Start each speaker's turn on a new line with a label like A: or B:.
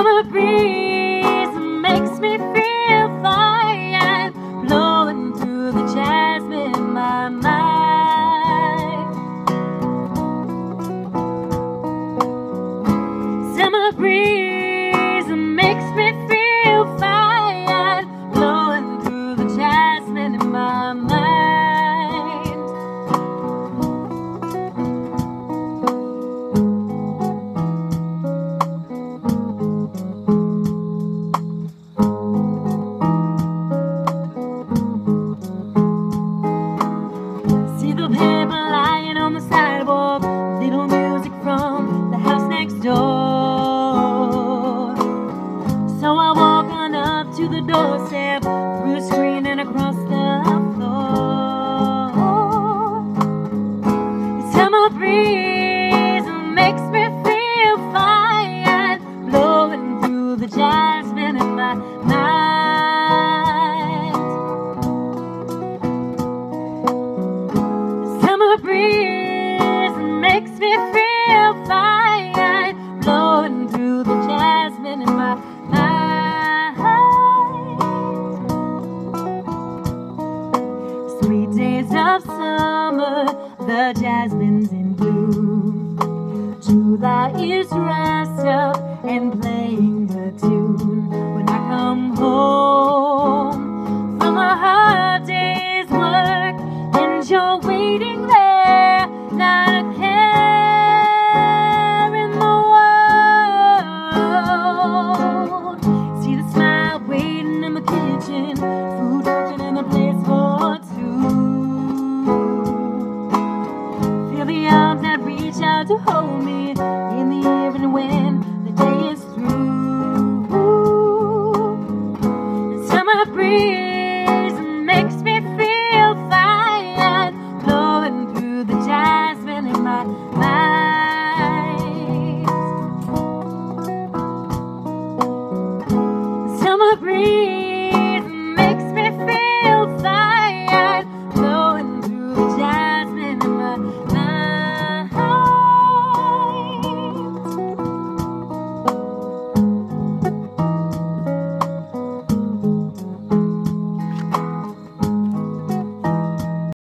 A: Summer breeze makes me feel fine, blowing through the jasmine in my mind. Summer breeze makes me feel fine, blowing through the jasmine in my mind. Paper lying on the sidewalk, Summer breeze makes me feel fine, blowing through the jasmine in my mind. Sweet days of summer, the jasmine's in bloom. July is dressed up and playing the tune. When I come home from a hard day's work, and you're waiting to hold me in the evening when the day is through. It's time I breathe.